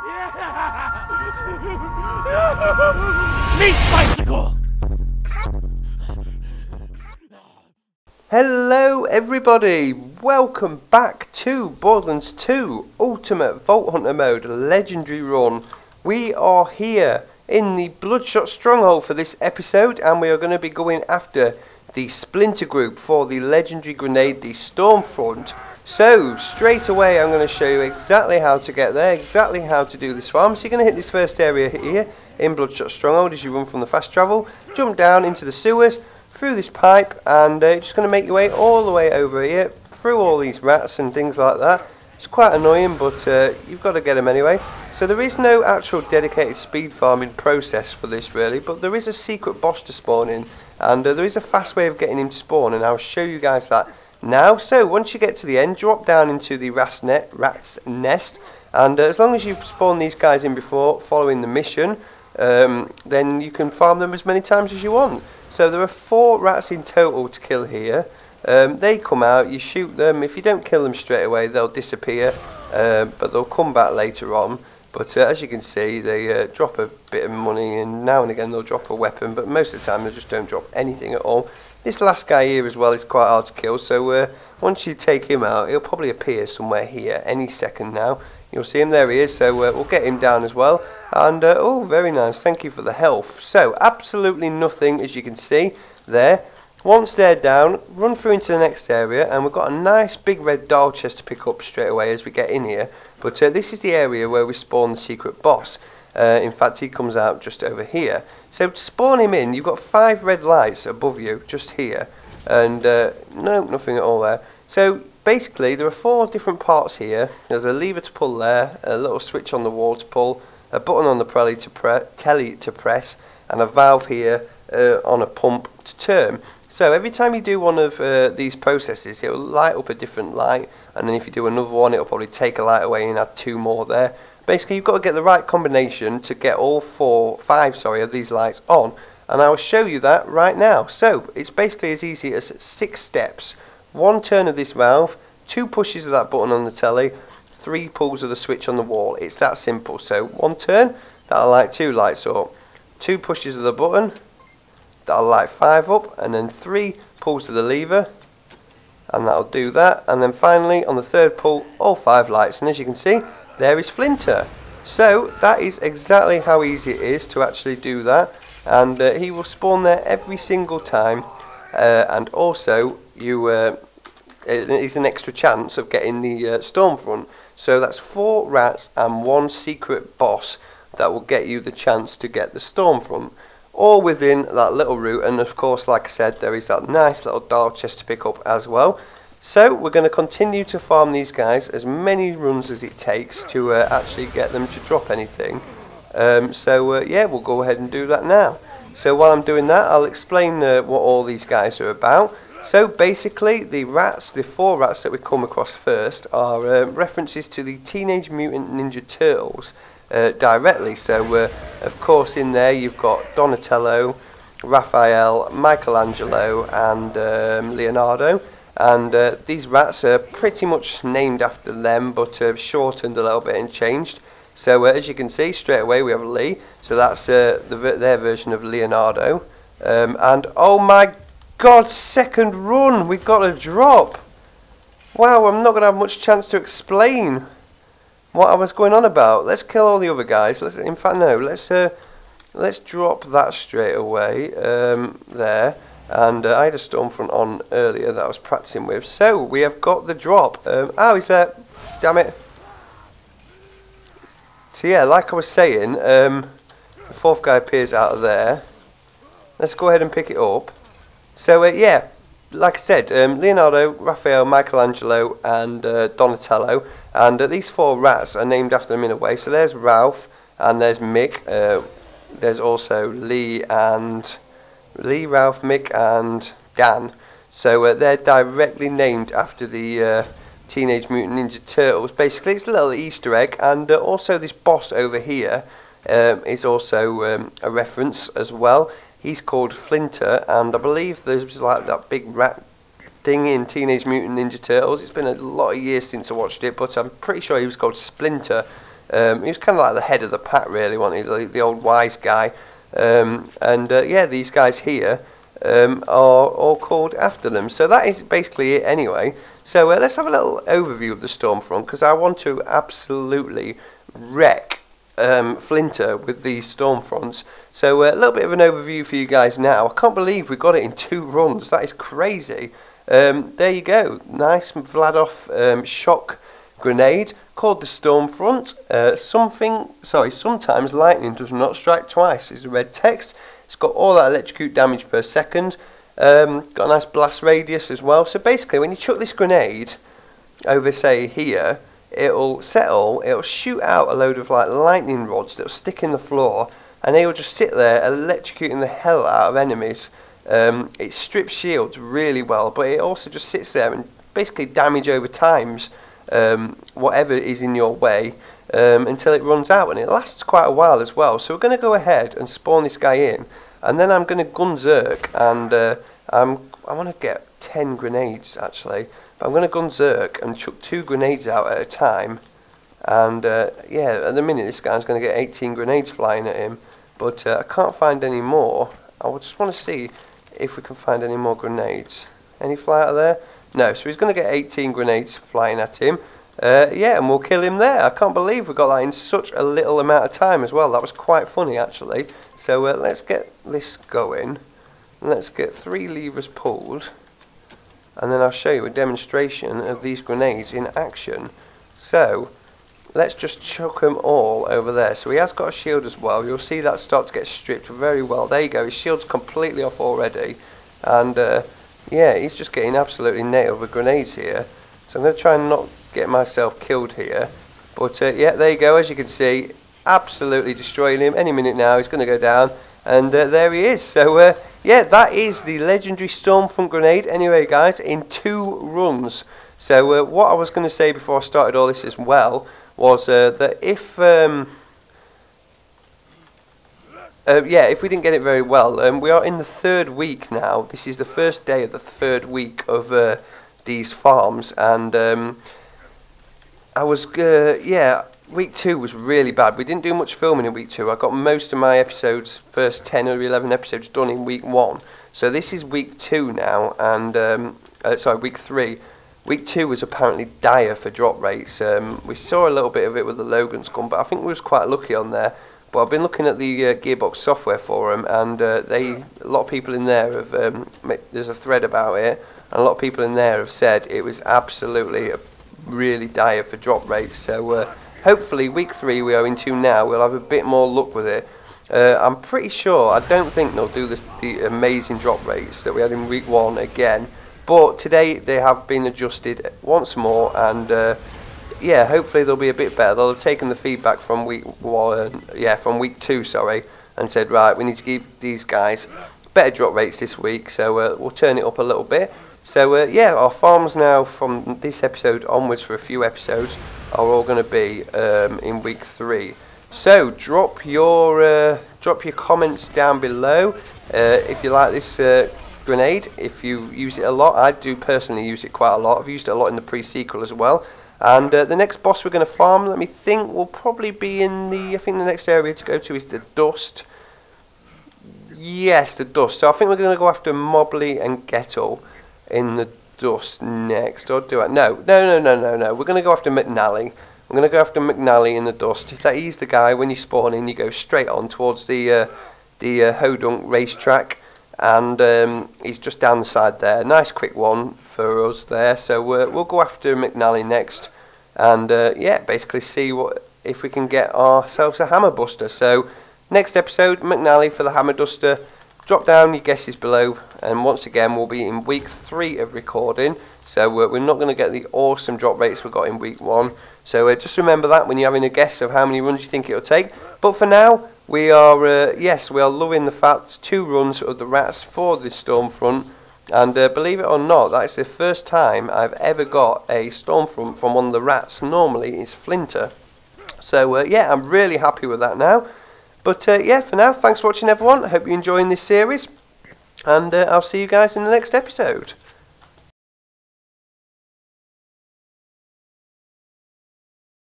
Meat bicycle! Hello everybody, welcome back to Borderlands 2 Ultimate Vault Hunter Mode Legendary Run. We are here in the Bloodshot Stronghold for this episode and we are going to be going after the Splinter Group for the Legendary Grenade, the Stormfront. So, straight away I'm going to show you exactly how to get there, exactly how to do this farm. So you're going to hit this first area here in Bloodshot Stronghold as you run from the fast travel, jump down into the sewers, through this pipe, and uh, just going to make your way all the way over here, through all these rats and things like that. It's quite annoying, but uh, you've got to get them anyway. So there is no actual dedicated speed farming process for this really, but there is a secret boss to spawn in, and uh, there is a fast way of getting him to spawn, and I'll show you guys that now. So once you get to the end, drop down into the rat's, net, rat's nest, and uh, as long as you spawn these guys in before following the mission, um, then you can farm them as many times as you want. So there are four rats in total to kill here. Um, they come out, you shoot them. If you don't kill them straight away, they'll disappear, uh, but they'll come back later on. But uh, as you can see, they uh, drop a bit of money, and now and again they'll drop a weapon, but most of the time they just don't drop anything at all. This last guy here as well is quite hard to kill, so uh, once you take him out, he'll probably appear somewhere here any second now. You'll see him, there he is, so uh, we'll get him down as well. And, uh, oh, very nice, thank you for the health. So, absolutely nothing, as you can see, there. Once they're down, run through into the next area, and we've got a nice big red Dahl chest to pick up straight away as we get in here. But uh, this is the area where we spawn the secret boss. Uh, in fact, he comes out just over here. So to spawn him in, you've got five red lights above you, just here. And, uh, no, nothing at all there. So basically, there are four different parts here. There's a lever to pull there, a little switch on the wall to pull, a button on the telly to, pre telly to press, and a valve here uh, on a pump to turn. So every time you do one of uh, these processes, it will light up a different light, and then if you do another one, it'll probably take a light away and add two more there. Basically, you've got to get the right combination to get all four, five, sorry, of these lights on, and I will show you that right now. So it's basically as easy as six steps: one turn of this valve, two pushes of that button on the telly, three pulls of the switch on the wall. It's that simple. So one turn, that'll light two lights up. Two pushes of the button, that'll light five up. And then three pulls of the lever, and that'll do that. And then finally, on the third pull, all five lights. And as you can see, there is Flinter. So that is exactly how easy it is to actually do that. And uh, he will spawn there every single time. Uh, and also, you uh, it is an extra chance of getting the uh, Stormfront. So that's four rats and one secret boss that will get you the chance to get the Stormfront. All within that little route, and of course, like I said, there is that nice little dark chest to pick up as well. So we're going to continue to farm these guys as many runs as it takes to uh, actually get them to drop anything. Um, so uh, yeah, we'll go ahead and do that now. So while I'm doing that, I'll explain uh, what all these guys are about. So basically, the rats, the four rats that we come across first, are uh, references to the Teenage Mutant Ninja Turtles uh, directly. So, uh, of course, in there you've got Donatello, Raphael, Michelangelo, and um, Leonardo. And uh, these rats are pretty much named after them, but uh, shortened a little bit and changed. So, uh, as you can see, straight away we have Lee. So that's uh, the, their version of Leonardo. Um, and oh my God, second run, we've got a drop. Wow, I'm not going to have much chance to explain what I was going on about. Let's kill all the other guys. Let's, in fact, no, let's uh, let's drop that straight away um, there. And uh, I had a Stormfront on earlier that I was practicing with. So, we have got the drop. Um, oh, he's there. Damn it. So, yeah, like I was saying, um, the fourth guy appears out of there. Let's go ahead and pick it up. So uh, yeah, like I said, um, Leonardo, Raphael, Michelangelo, and uh, Donatello, and uh, these four rats are named after them in a way. So there's Ralph, and there's Mick. Uh, there's also Lee and Lee, Ralph, Mick, and Dan. So uh, they're directly named after the uh, Teenage Mutant Ninja Turtles. Basically, it's a little Easter egg, and also this boss over here um, is also um, a reference as well. He's called Flinter, and I believe there's like that big rat thing in Teenage Mutant Ninja Turtles. It's been a lot of years since I watched it, but I'm pretty sure he was called Splinter Um, he was kind of like the head of the pack, really, wasn't he? The, the old wise guy. Um, and uh, yeah, these guys here um, are all called after them. So that is basically it anyway. So uh, let's have a little overview of the Stormfront because I want to absolutely wreck um, Flinter with these Stormfronts. So uh, a little bit of an overview for you guys now. I can't believe we got it in two runs. That is crazy. Um, there you go. Nice Vladoff um, shock grenade called the Stormfront. Uh, something, sorry, sometimes lightning does not strike twice. Is the red text. It's got all that electrocute damage per second. Um, got a nice blast radius as well. So basically, when you chuck this grenade over, say, here, it'll settle, it'll shoot out a load of like lightning rods that'll stick in the floor, and they will just sit there electrocuting the hell out of enemies. Um, it strips shields really well, but it also just sits there and basically damage over times um, whatever is in your way um, until it runs out, and it lasts quite a while as well. So we're going to go ahead and spawn this guy in, and then I'm going to gunzerk, and uh, I'm, I want to get 10 grenades actually, but I'm going to gunzerk and chuck two grenades out at a time, and uh, yeah, at the minute this guy's going to get 18 grenades flying at him, but uh, I can't find any more. I just want to see if we can find any more grenades. Any fly out of there? No, so he's going to get 18 grenades flying at him. Uh, yeah, and we'll kill him there. I can't believe we got that in such a little amount of time as well. That was quite funny, actually. So uh, let's get this going. Let's get three levers pulled. And then I'll show you a demonstration of these grenades in action. So, let's just chuck them all over there. So he has got a shield as well. You'll see that start to get stripped very well. There you go. His shield's completely off already. And... Uh, yeah, he's just getting absolutely nailed with grenades here. So I'm going to try and not get myself killed here. But uh, yeah, there you go. As you can see, absolutely destroying him. Any minute now, he's going to go down. And uh, there he is. So uh, yeah, that is the legendary Stormfront grenade. Anyway, guys, in two runs. So uh, what I was going to say before I started all this as well was uh, that if... Um, uh, yeah, if we didn't get it very well, um, we are in the third week now. This is the first day of the third week of uh, these farms, and um, I was, uh, yeah, week two was really bad. We didn't do much filming in week two. I got most of my episodes, first 10 or 11 episodes, done in week one. So this is week two now, and, um, uh, sorry, week three. Week two was apparently dire for drop rates. Um, we saw a little bit of it with the Logan's gun, but I think we was quite lucky on there. But I've been looking at the uh, Gearbox software forum, and uh, they a lot of people in there have um, there's a thread about it, and a lot of people in there have said it was absolutely really dire for drop rates. So uh, hopefully week three we are into now, we'll have a bit more luck with it. Uh, I'm pretty sure. I don't think they'll do this, the amazing drop rates that we had in week one again. But today they have been adjusted once more, and uh, yeah, hopefully they'll be a bit better. They'll have taken the feedback from week one, yeah, from week two, sorry, and said, right, we need to give these guys better drop rates this week, so uh, we'll turn it up a little bit. So uh, yeah, our farms now from this episode onwards for a few episodes are all going to be um, in week three. So drop your uh, drop your comments down below uh, if you like this uh, grenade. If you use it a lot, I do personally use it quite a lot. I've used it a lot in the pre-sequel as well. And uh, the next boss we're going to farm, let me think, will probably be in the, I think the next area to go to is the Dust. Yes, the Dust. So I think we're going to go after Mobley and Gettle in the Dust next. Or do I? No, no, no, no, no, no. We're going to go after McNally. I'm going to go after McNally in the Dust. That he's the guy, when you spawn in, you go straight on towards the, uh, the uh, Hodunk racetrack. And um, he's just down the side there. Nice quick one for us there. So uh, we'll go after McNally next, and uh, yeah, basically see what if we can get ourselves a hammer buster. So next episode, McNally for the hammer buster. Drop down your guesses below, and once again, we'll be in week three of recording. So uh, we're not going to get the awesome drop rates we got in week one. So uh, just remember that when you're having a guess of how many runs you think it'll take. But for now, we are uh, yes, we are loving the fact two runs of the rats for the Stormfront. And uh, believe it or not, that's the first time I've ever got a Stormfront from one of the rats. Normally it's Flinter. So uh, yeah, I'm really happy with that now. But uh, yeah, for now, thanks for watching everyone. I hope you're enjoying this series. And uh, I'll see you guys in the next episode.